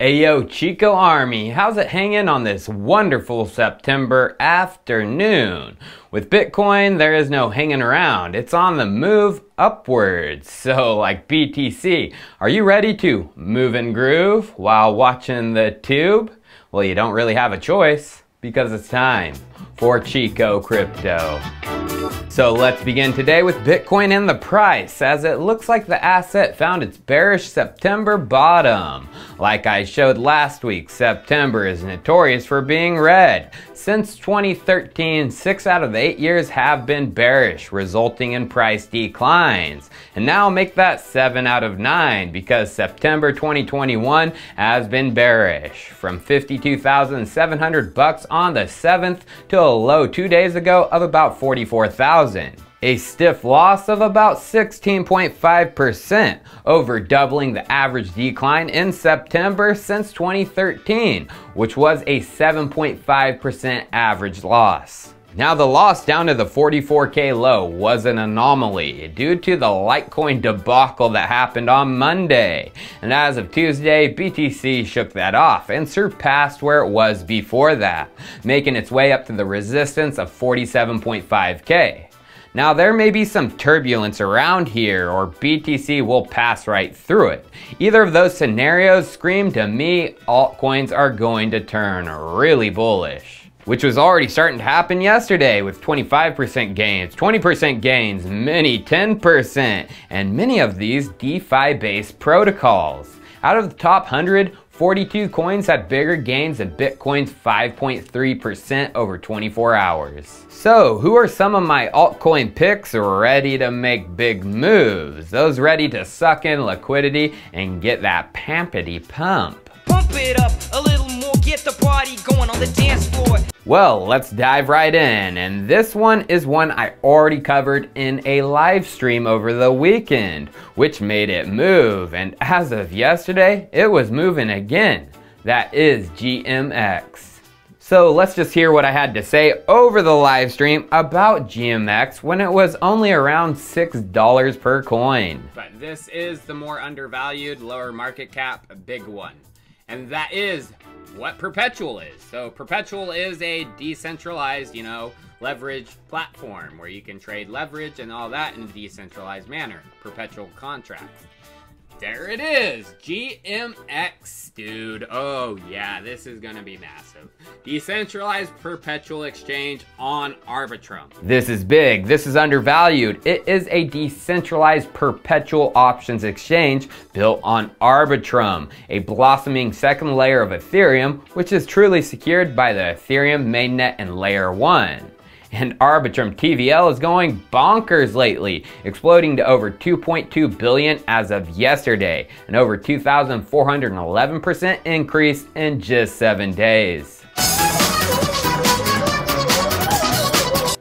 Ayo Chico Army, how's it hanging on this wonderful September afternoon? With Bitcoin, there is no hanging around. It's on the move upwards. So like BTC, are you ready to move and groove while watching the tube? Well, you don't really have a choice because it's time for Chico Crypto. So let's begin today with Bitcoin and the price, as it looks like the asset found its bearish September bottom. Like I showed last week, September is notorious for being red. Since 2013, 6 out of the 8 years have been bearish, resulting in price declines. And now make that 7 out of 9 because September 2021 has been bearish. From 52,700 bucks on the 7th to a low 2 days ago of about 44,000 a stiff loss of about 16.5%, over doubling the average decline in September since 2013, which was a 7.5% average loss. Now the loss down to the 44k low was an anomaly due to the Litecoin debacle that happened on Monday. And as of Tuesday, BTC shook that off and surpassed where it was before that, making its way up to the resistance of 47.5k. Now there may be some turbulence around here or BTC will pass right through it. Either of those scenarios scream to me altcoins are going to turn really bullish which was already starting to happen yesterday with 25% gains, 20% gains, many 10%, and many of these DeFi based protocols. Out of the top 100, 42 coins had bigger gains than Bitcoin's 5.3% over 24 hours. So, who are some of my altcoin picks ready to make big moves? Those ready to suck in liquidity and get that pampity pump. Pump it up a little get the party going on the dance floor. Well, let's dive right in. And this one is one I already covered in a live stream over the weekend, which made it move. And as of yesterday, it was moving again. That is GMX. So let's just hear what I had to say over the live stream about GMX when it was only around $6 per coin. But this is the more undervalued, lower market cap, big one. And that is what Perpetual is. So Perpetual is a decentralized, you know, leverage platform where you can trade leverage and all that in a decentralized manner. Perpetual contracts. There it is, GMX, dude. Oh yeah, this is gonna be massive. Decentralized perpetual exchange on Arbitrum. This is big, this is undervalued. It is a decentralized perpetual options exchange built on Arbitrum, a blossoming second layer of Ethereum, which is truly secured by the Ethereum mainnet and layer one. And Arbitrum TVL is going bonkers lately, exploding to over 2.2 billion as of yesterday, an over 2,411% increase in just seven days.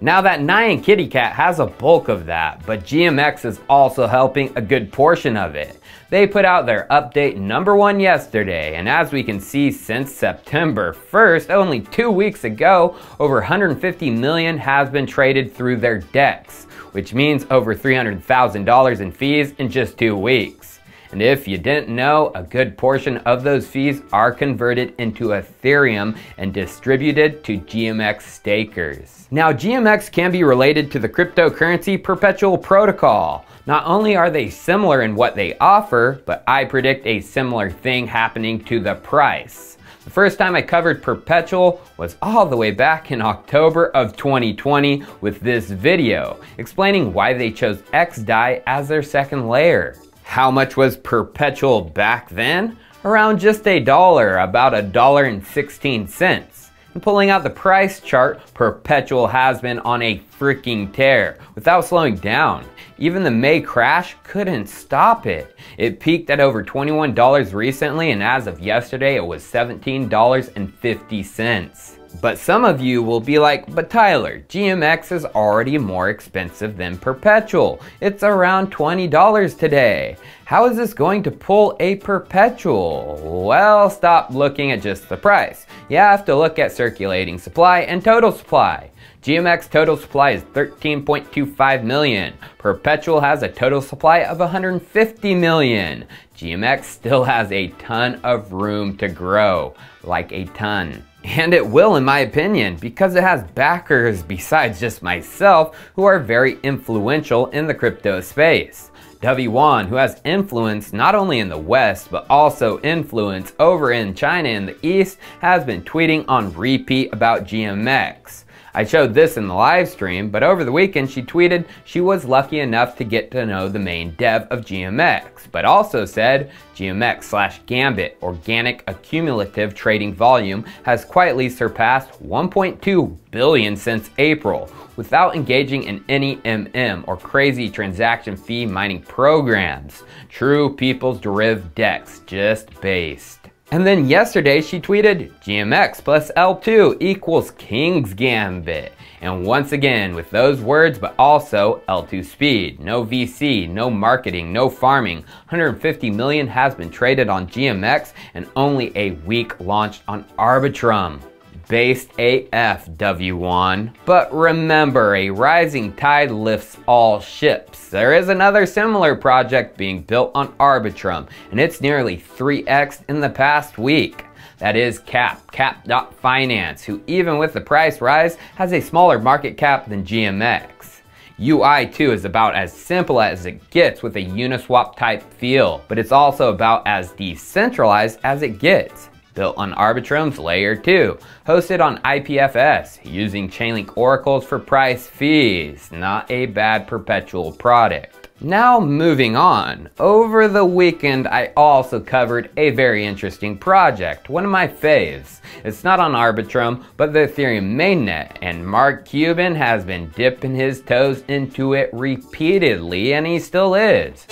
Now that Nyan Kitty Cat has a bulk of that, but GMX is also helping a good portion of it. They put out their update number one yesterday, and as we can see since September 1st, only two weeks ago, over 150 million has been traded through their DEX, which means over $300,000 in fees in just two weeks. And if you didn't know, a good portion of those fees are converted into Ethereum and distributed to GMX stakers. Now, GMX can be related to the cryptocurrency perpetual protocol. Not only are they similar in what they offer, but I predict a similar thing happening to the price. The first time I covered Perpetual was all the way back in October of 2020 with this video, explaining why they chose XDAI as their second layer. How much was Perpetual back then? Around just a dollar, about a dollar and 16 cents. And pulling out the price chart, Perpetual has been on a freaking tear without slowing down. Even the May crash couldn't stop it. It peaked at over $21 recently and as of yesterday it was $17.50. But some of you will be like, but Tyler, GMX is already more expensive than Perpetual. It's around $20 today. How is this going to pull a Perpetual? Well, stop looking at just the price. You have to look at circulating supply and total supply. GMX total supply is 13.25 million. Perpetual has a total supply of 150 million. GMX still has a ton of room to grow, like a ton. And it will in my opinion, because it has backers besides just myself who are very influential in the crypto space. W1, who has influence not only in the West, but also influence over in China in the East, has been tweeting on repeat about GMX. I showed this in the live stream, but over the weekend she tweeted she was lucky enough to get to know the main dev of GMX, but also said GMX slash Gambit organic accumulative trading volume has quietly surpassed 1.2 billion since April without engaging in any MM or crazy transaction fee mining programs. True people's derived DEX just based. And then yesterday she tweeted, GMX plus L2 equals King's Gambit. And once again, with those words, but also L2 speed, no VC, no marketing, no farming. 150 million has been traded on GMX and only a week launched on Arbitrum based AF W1. But remember, a rising tide lifts all ships. There is another similar project being built on Arbitrum, and it's nearly 3x in the past week. That is CAP, Cap.Finance, who even with the price rise has a smaller market cap than GMX. UI2 is about as simple as it gets with a Uniswap type feel, but it's also about as decentralized as it gets built on Arbitrum's Layer 2, hosted on IPFS, using Chainlink oracles for price feeds. Not a bad perpetual product. Now moving on, over the weekend I also covered a very interesting project, one of my faves. It's not on Arbitrum, but the Ethereum mainnet, and Mark Cuban has been dipping his toes into it repeatedly, and he still is.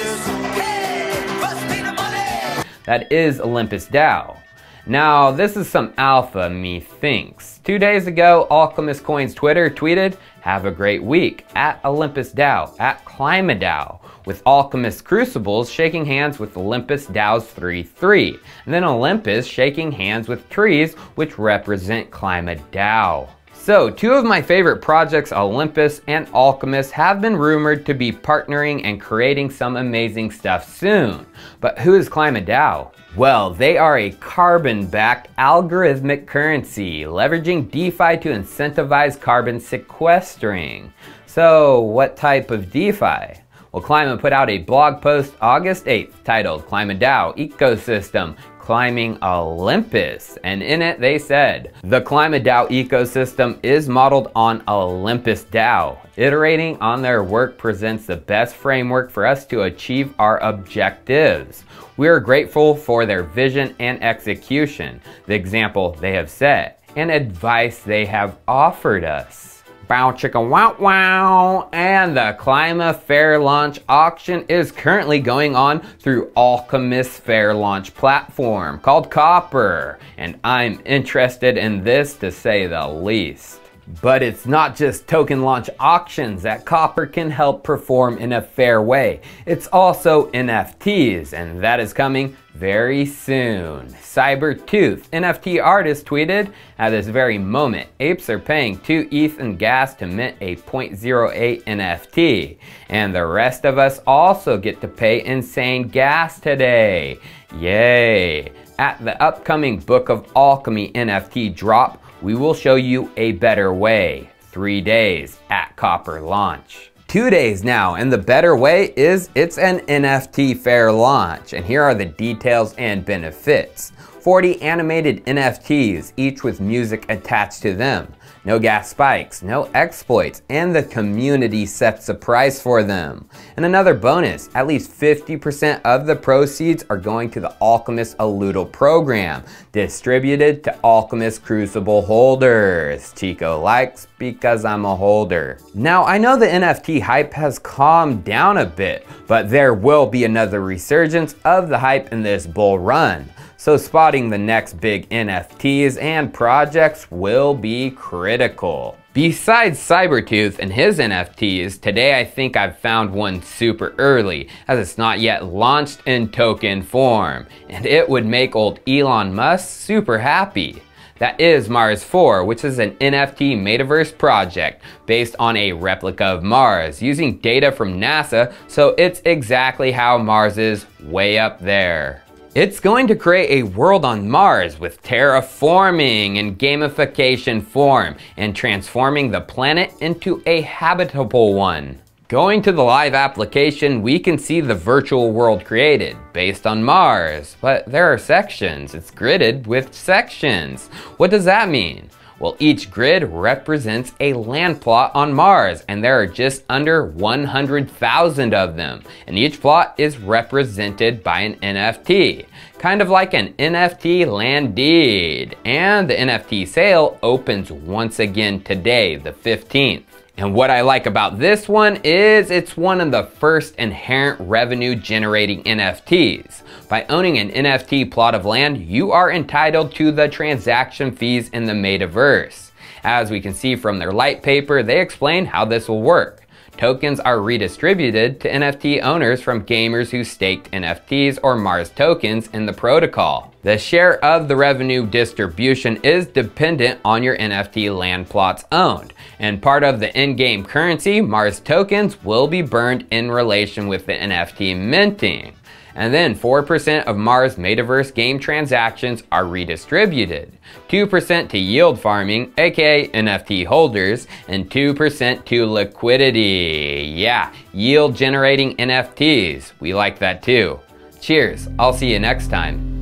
That is Olympus DAO. Now, this is some alpha methinks. Two days ago, Alchemist Coin's Twitter tweeted, have a great week, at Olympus DAO, at KlimaDAO, with Alchemist Crucibles shaking hands with Olympus DAO's 3-3, and then Olympus shaking hands with trees which represent KlimaDAO. So, two of my favorite projects, Olympus and Alchemist, have been rumored to be partnering and creating some amazing stuff soon. But who is KlimaDAO? Well, they are a carbon-backed algorithmic currency, leveraging DeFi to incentivize carbon sequestering. So, what type of DeFi? Well, Klima put out a blog post August 8th titled KlimaDAO Ecosystem climbing Olympus. And in it, they said, the KlimaDAO ecosystem is modeled on Olympus DAO. Iterating on their work presents the best framework for us to achieve our objectives. We are grateful for their vision and execution, the example they have set, and advice they have offered us. Bow chicka wow wow! And the Klima Fair Launch auction is currently going on through Alchemist Fair Launch platform called Copper. And I'm interested in this to say the least. But it's not just token launch auctions that Copper can help perform in a fair way. It's also NFTs, and that is coming very soon. Cybertooth, NFT artist, tweeted, At this very moment, apes are paying 2 ETH and gas to mint a 0.08 NFT. And the rest of us also get to pay insane gas today. Yay! At the upcoming Book of Alchemy NFT drop, we will show you a better way. Three days at Copper launch. Two days now, and the better way is it's an NFT fair launch. And here are the details and benefits. 40 animated NFTs, each with music attached to them. No gas spikes, no exploits, and the community sets a price for them. And another bonus, at least 50% of the proceeds are going to the Alchemist Aludel program, distributed to Alchemist Crucible holders. Chico likes because I'm a holder. Now, I know the NFT hype has calmed down a bit, but there will be another resurgence of the hype in this bull run. so spotting the next big NFTs and projects will be critical. Besides Cybertooth and his NFTs, today I think I've found one super early, as it's not yet launched in token form, and it would make old Elon Musk super happy. That is Mars 4, which is an NFT metaverse project based on a replica of Mars using data from NASA, so it's exactly how Mars is way up there. It's going to create a world on Mars with terraforming and gamification form and transforming the planet into a habitable one. Going to the live application, we can see the virtual world created based on Mars, but there are sections. It's gridded with sections. What does that mean? Well, each grid represents a land plot on Mars, and there are just under 100,000 of them. And each plot is represented by an NFT, kind of like an NFT land deed. And the NFT sale opens once again today, the 15th. And what I like about this one is it's one of the first inherent revenue generating NFTs. By owning an NFT plot of land, you are entitled to the transaction fees in the metaverse. As we can see from their light paper, they explain how this will work. Tokens are redistributed to NFT owners from gamers who staked NFTs or Mars tokens in the protocol. The share of the revenue distribution is dependent on your NFT land plots owned, and part of the in-game currency, Mars tokens, will be burned in relation with the NFT minting. And then 4% of Mars Metaverse game transactions are redistributed, 2% to yield farming, aka NFT holders, and 2% to liquidity. Yeah, yield generating NFTs. We like that too. Cheers, I'll see you next time.